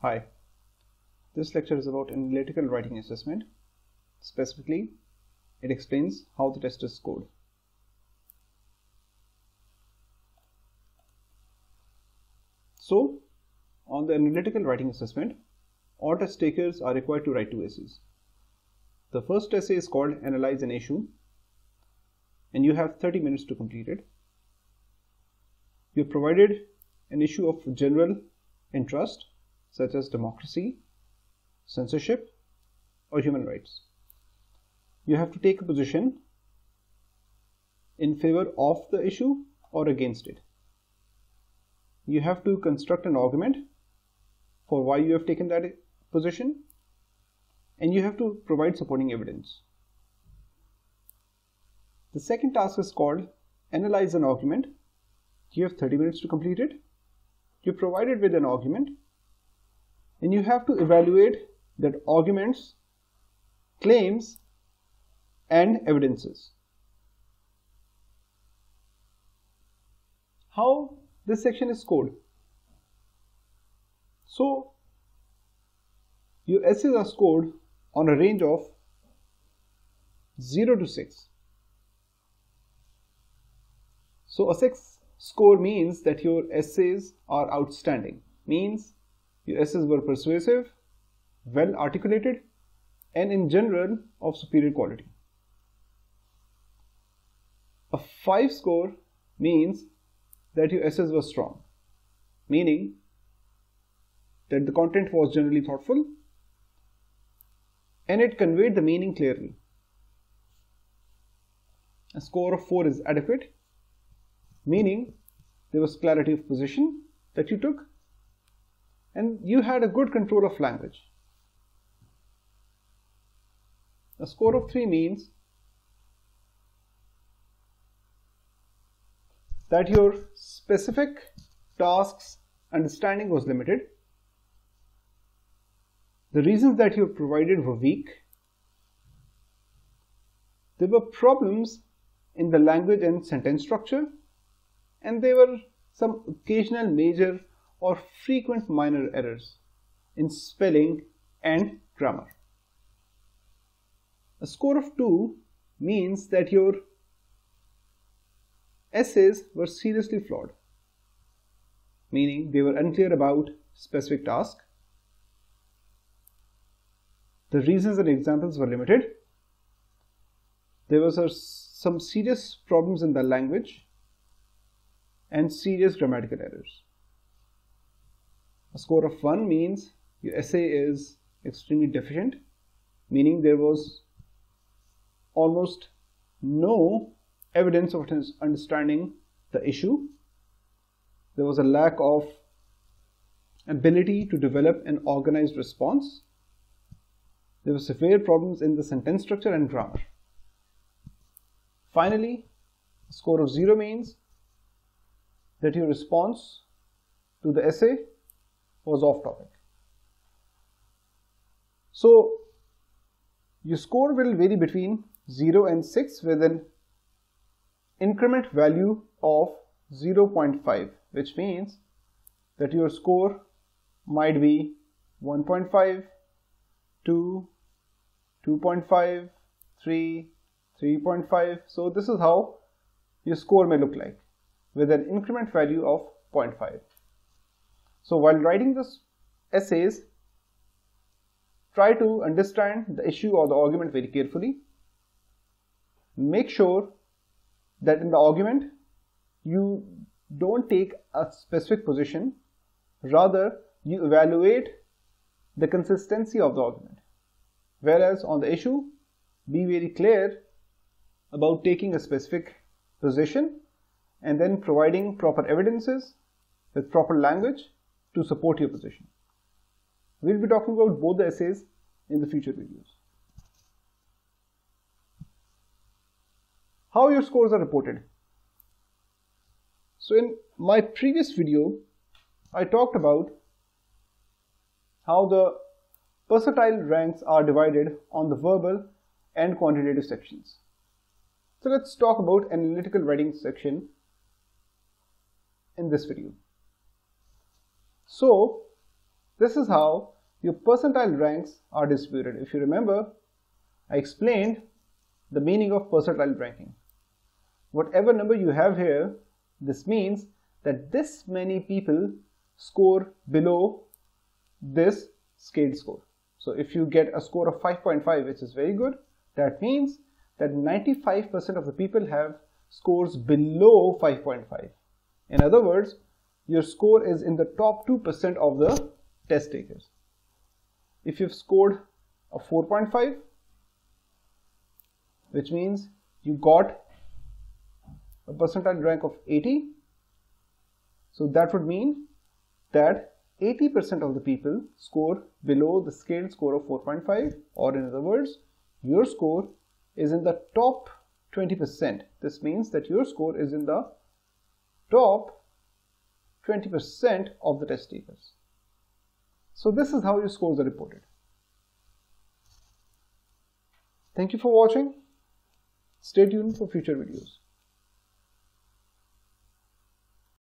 Hi, this lecture is about analytical writing assessment. Specifically, it explains how the test is scored. So, on the analytical writing assessment, all test takers are required to write two essays. The first essay is called Analyze an Issue, and you have 30 minutes to complete it. You're provided an issue of general interest such as democracy, censorship, or human rights. You have to take a position in favor of the issue or against it. You have to construct an argument for why you have taken that position and you have to provide supporting evidence. The second task is called Analyze an Argument. You have 30 minutes to complete it. You're provided with an argument and you have to evaluate that arguments, claims, and evidences. How this section is scored? So, your essays are scored on a range of 0 to 6. So, a 6 score means that your essays are outstanding, means your essays were persuasive, well articulated, and in general of superior quality. A 5 score means that your essays were strong, meaning that the content was generally thoughtful and it conveyed the meaning clearly. A score of 4 is adequate, meaning there was clarity of position that you took and you had a good control of language. A score of 3 means that your specific tasks understanding was limited. The reasons that you provided were weak. There were problems in the language and sentence structure, and there were some occasional major or frequent minor errors in spelling and grammar. A score of 2 means that your essays were seriously flawed, meaning they were unclear about specific task. The reasons and examples were limited. There was some serious problems in the language and serious grammatical errors. A score of 1 means your essay is extremely deficient, meaning there was almost no evidence of understanding the issue. There was a lack of ability to develop an organized response. There were severe problems in the sentence structure and grammar. Finally, a score of 0 means that your response to the essay was off topic. So your score will vary between 0 and 6 with an increment value of 0.5 which means that your score might be 1.5, 2, 2.5, 3, 3.5. So this is how your score may look like with an increment value of 0.5. So while writing this essays, try to understand the issue or the argument very carefully. Make sure that in the argument you don't take a specific position, rather you evaluate the consistency of the argument. Whereas on the issue, be very clear about taking a specific position and then providing proper evidences with proper language to support your position. We'll be talking about both the essays in the future videos. How your scores are reported. So in my previous video, I talked about how the percentile ranks are divided on the verbal and quantitative sections. So let's talk about analytical writing section in this video. So This is how your percentile ranks are distributed. If you remember, I explained the meaning of percentile ranking. Whatever number you have here, this means that this many people score below this scaled score. So if you get a score of 5.5, which is very good, that means that 95% of the people have scores below 5.5. In other words, your score is in the top 2% of the test takers. If you've scored a 4.5, which means you got a percentile rank of 80, so that would mean that 80% of the people score below the scaled score of 4.5 or in other words, your score is in the top 20%. This means that your score is in the top 20% of the test takers. So this is how your scores are reported. Thank you for watching. Stay tuned for future videos.